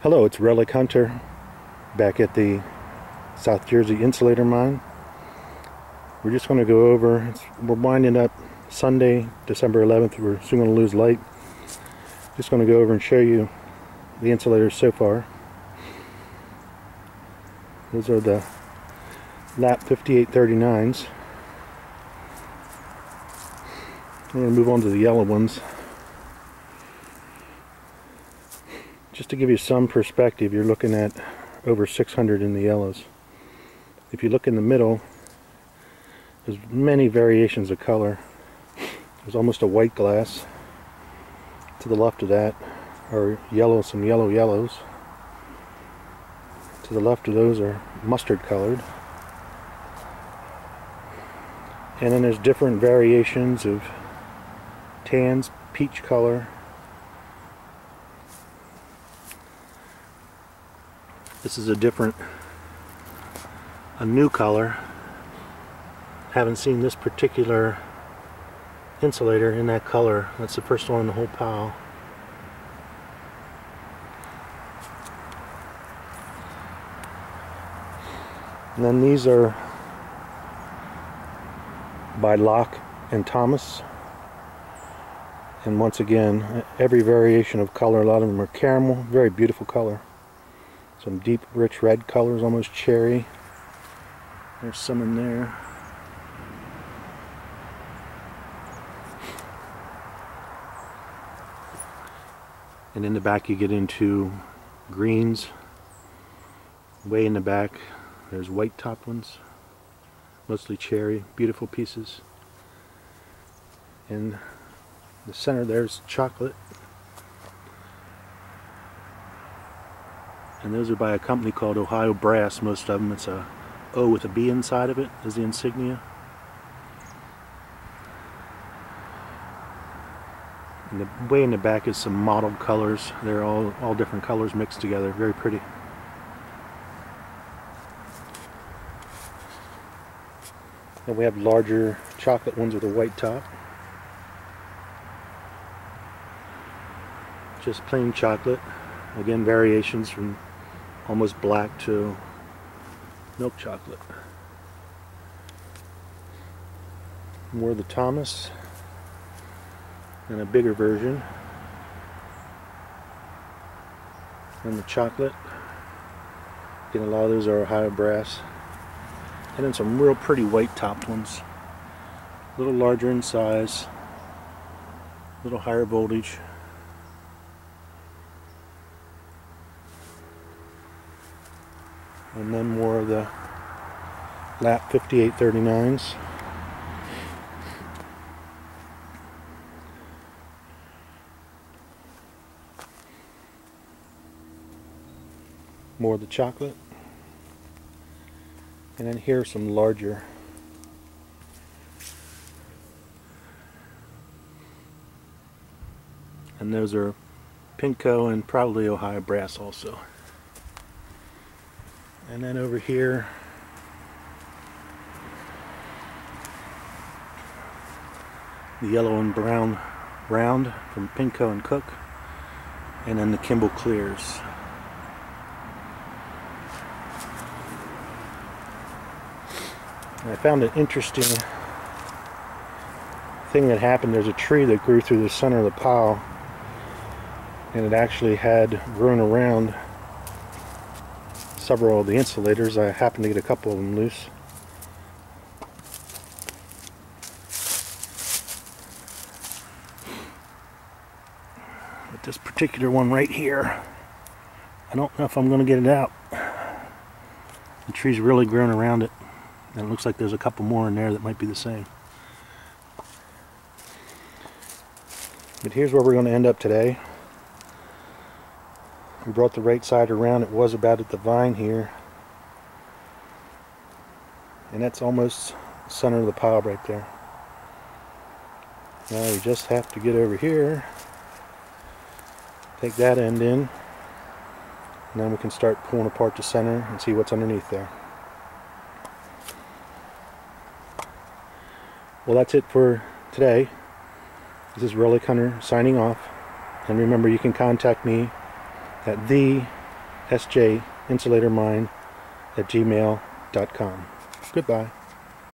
Hello, it's Relic Hunter back at the South Jersey Insulator Mine. We're just going to go over, we're winding up Sunday, December 11th. We're soon going to lose light. Just going to go over and show you the insulators so far. Those are the Lapp 5839s. I'm going to move on to the yellow ones. Just to give you some perspective, you're looking at over 600 in the yellows. If you look in the middle, there's many variations of color. There's almost a white glass. To the left of that are yellow, some yellow yellows. To the left of those are mustard colored. And then there's different variations of tans, peach color. This is a different, a new color. Haven't seen this particular insulator in that color. That's the first one in the whole pile. And then these are by Locke and Thomas and once again every variation of color a lot of them are caramel very beautiful color some deep rich red colors almost cherry. There's some in there. And in the back you get into greens. Way in the back there's white top ones. Mostly cherry beautiful pieces. And the center there's chocolate and those are by a company called Ohio Brass most of them. It's a O with a B inside of it is the insignia. And the way in the back is some mottled colors. They're all all different colors mixed together. Very pretty. And we have larger chocolate ones with a white top. Just plain chocolate. Again variations from almost black to milk chocolate. More the Thomas and a bigger version. And the chocolate. Again a lot of those are Ohio brass. And then some real pretty white topped ones. A little larger in size. A little higher voltage and then more of the Lapp 5839s more of the chocolate. And then here are some larger. And those are Pinco and probably Ohio brass also and then over here the yellow and brown round from Pinco and Cook and then the Kimble Clears. And I found an interesting thing that happened. There's a tree that grew through the center of the pile and it actually had grown around several of the insulators. I happened to get a couple of them loose. But this particular one right here, I don't know if I'm going to get it out. The tree's really grown around it. And it looks like there's a couple more in there that might be the same. But here's where we're going to end up today. We brought the right side around. It was about at the vine here. And that's almost center of the pile right there. Now we just have to get over here. Take that end in. And then we can start pulling apart the center and see what's underneath there. Well that's it for today. This is Relic Hunter signing off. And remember you can contact me at the sjinsulatormine at gmail.com. Goodbye.